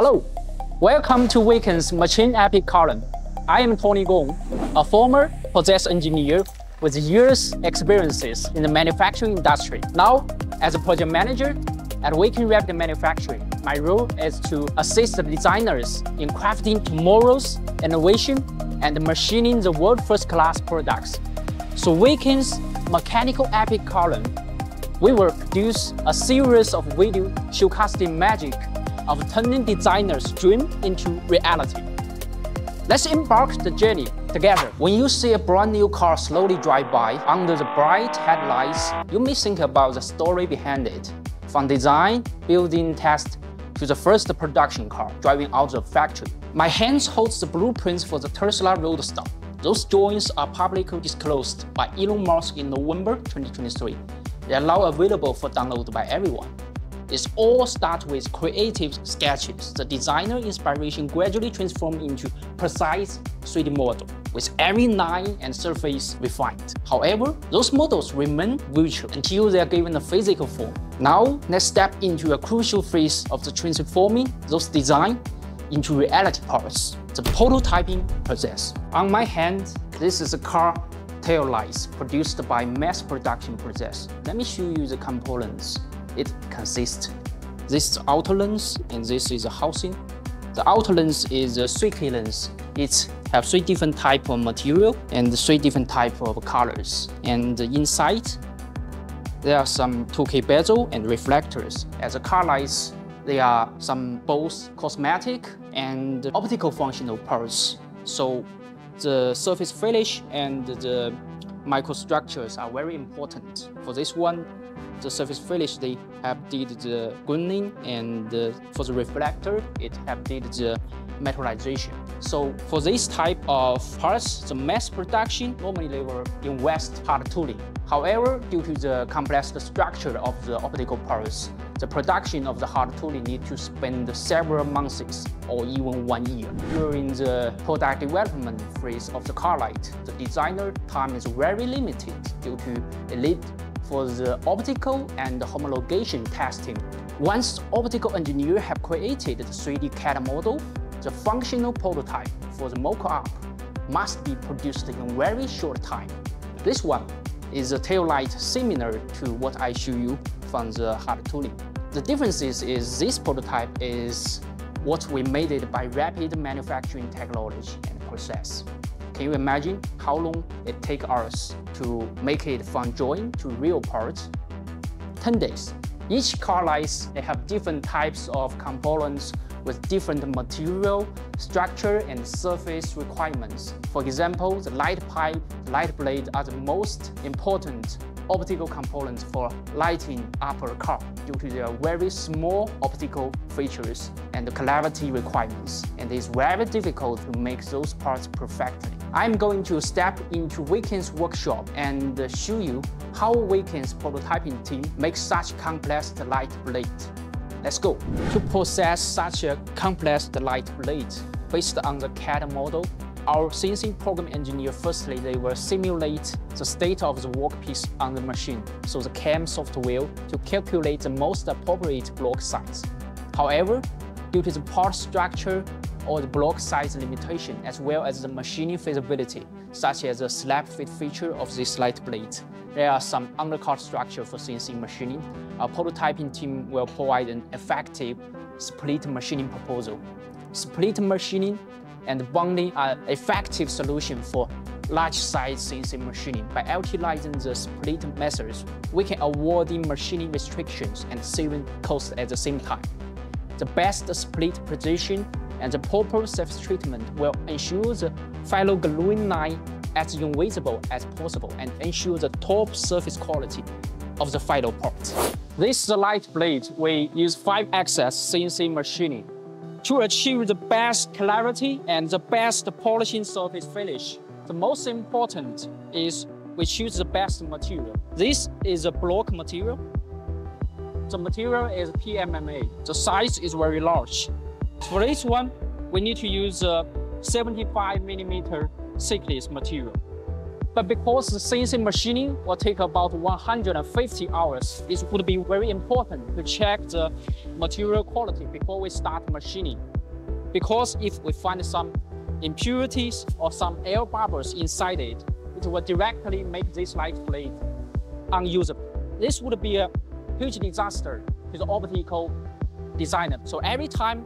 Hello, welcome to WayKen's Machine Epic column. I am Tony Gong, a former process engineer with years experiences in the manufacturing industry. Now, as a project manager at WayKen Rapid Manufacturing, my role is to assist the designers in crafting tomorrow's innovation and machining the world first class products. So WayKen's Mechanical Epic column, we will produce a series of video showcasing magic of turning designers' dream into reality. Let's embark the journey together. When you see a brand new car slowly drive by under the bright headlights, you may think about the story behind it. From design, building, test, to the first production car driving out of the factory. My hands hold the blueprints for the Tesla Roadster. Those drawings are publicly disclosed by Elon Musk in November 2023. They are now available for download by everyone. It all starts with creative sketches. The designer inspiration gradually transforms into precise 3D model, with every line and surface refined. However, those models remain virtual until they are given a physical form. Now, let's step into a crucial phase of the transforming those designs into reality parts, the prototyping process. On my hand, this is a car tail lights produced by mass production process. Let me show you the components it consists. This is outer lens and this is a housing. The outer lens is a 3K lens. It has three different type of material and three different type of colors. And inside, there are some 2K bezel and reflectors. As a car lights, there are some both cosmetic and optical functional parts. So the surface finish and the microstructures are very important. For this one, the surface finish, they have did the graining and uh, for the reflector, it have did the metallization. So for this type of parts, the mass production, normally they will invest hard tooling. However, due to the complex structure of the optical parts, the production of the hard tooling need to spend several months or even one year. During the product development phase of the car light, the designer time is very limited due to elite for the optical and homologation testing. Once optical engineer have created the 3D CAD model, the functional prototype for the mock-up must be produced in very short time. This one is a tail light similar to what I show you from the hard tooling. The differences is this prototype is what we made it by rapid manufacturing technology and process. Can you imagine how long it takes us to make it from drawing to real parts? 10 days. Each car lights, they have different types of components with different material, structure, and surface requirements. For example, the light pipe, light blade are the most important optical components for lighting up a car due to their very small optical features and the clarity requirements. And it's very difficult to make those parts perfectly. I'm going to step into WayKen's workshop and show you how WayKen's prototyping team makes such complex light blade. Let's go. To process such a complex light blade based on the CAD model, our CNC program engineer firstly they will simulate the state of the workpiece on the machine, so the CAM software to calculate the most appropriate block size. However, due to the part structure or the block size limitation, as well as the machining feasibility, such as the slab fit feature of this light blade, there are some undercut structure for CNC machining. Our prototyping team will provide an effective split machining proposal. Split machining and bonding are effective solution for large-size CNC machining. By utilizing the split methods, we can avoid the machining restrictions and saving costs at the same time. The best split position and the proper surface treatment will ensure the gluing line as invisible as possible and ensure the top surface quality of the final part. This is the light blade. We use 5-axis CNC machining to achieve the best clarity and the best polishing surface finish. The most important is we choose the best material. This is a block material. The material is PMMA. The size is very large. For this one, we need to use a 75 millimeter thickness material. But because the CNC machining will take about 150 hours, it would be very important to check the material quality before we start machining. Because if we find some impurities or some air bubbles inside it, it will directly make this light plate unusable. This would be a huge disaster to the optical designer. So every time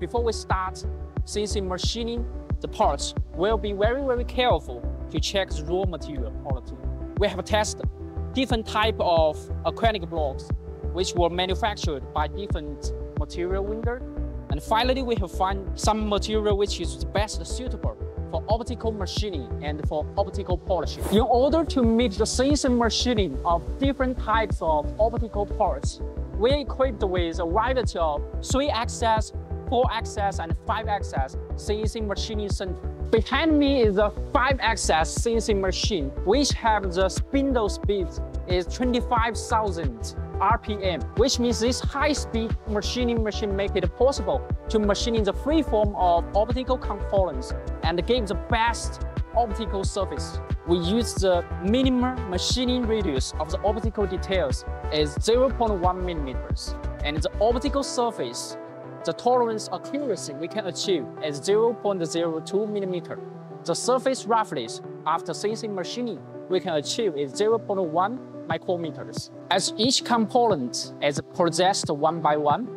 before we start CNC machining the parts, we'll be very, very careful to check the raw material quality. We have tested different type of acrylic blocks which were manufactured by different material vendor. And finally, we have found some material which is best suitable for optical machining and for optical polishing. In order to meet the CNC machining of different types of optical parts, we are equipped with a variety of 3-axis, 4-axis, and 5-axis CNC machining center. Behind me is a 5-axis CNC machine, which have the spindle speed is 25,000 RPM, which means this high-speed machining machine make it possible to machining the free form of optical components and give the best optical surface. We use the minimum machining radius of the optical details is 0.1 millimeters, and the optical surface, the tolerance accuracy we can achieve is 0.02 millimeter. The surface roughness after CNC machining we can achieve is 0.1 micrometers. As each component is processed one by one,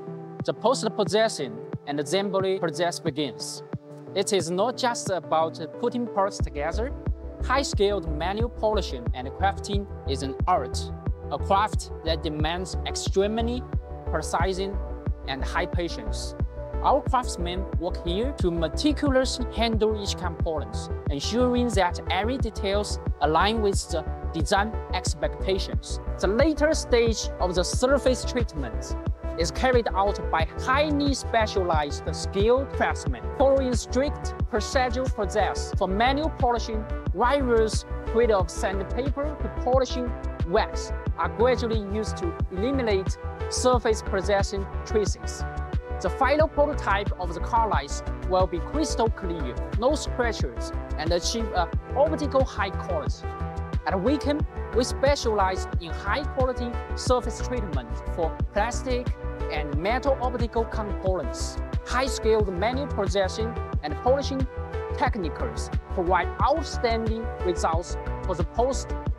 the post-processing and assembly process begins. It is not just about putting parts together. High-scaled manual polishing and crafting is an art, a craft that demands extremely precision and high patience. Our craftsmen work here to meticulously handle each component, ensuring that every details align with the design expectations. The later stage of the surface treatment is carried out by highly specialized skilled craftsmen, following strict procedural process for manual polishing. Various grades of sandpaper to polishing wax are gradually used to eliminate surface processing traces. The final prototype of the car lights will be crystal clear, no scratches, and achieve a optical high quality. At WayKen, we specialize in high-quality surface treatment for plastic and metal optical components. High-scaled manual processing and polishing techniques provide outstanding results for the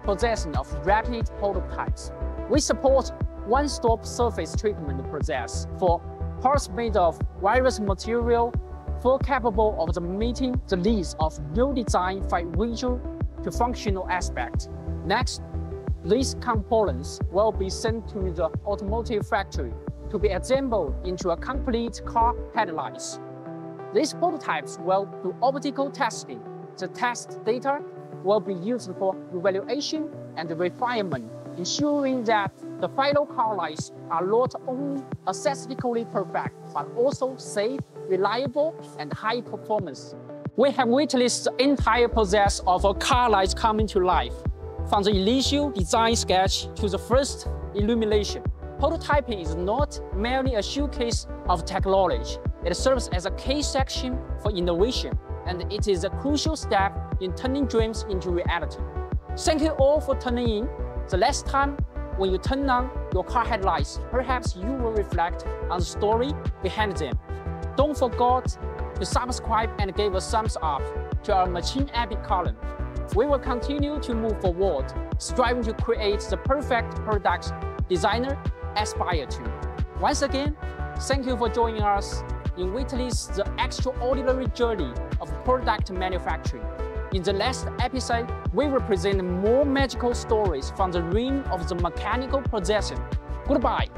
post-processing of rapid prototypes. We support one-stop surface treatment process for parts made of various material full capable of the meeting the needs of new design from visual to functional aspect. Next, these components will be sent to the automotive factory to be assembled into a complete car headlights. These prototypes will do optical testing. The test data will be used for evaluation and refinement, ensuring that the final car lights are not only aesthetically perfect, but also safe, reliable, and high performance. We have witnessed the entire process of a car light coming to life from the initial design sketch to the first illumination. Prototyping is not merely a showcase of technology. It serves as a key section for innovation, and it is a crucial step in turning dreams into reality. Thank you all for tuning in. The next time when you turn on your car headlights, perhaps you will reflect on the story behind them. Don't forget to subscribe and give a thumbs up to our Machine Epic column we will continue to move forward, striving to create the perfect products designer aspire to. Once again, thank you for joining us in witness the extraordinary journey of product manufacturing. In the last episode, we will present more magical stories from the realm of the mechanical processing. Goodbye.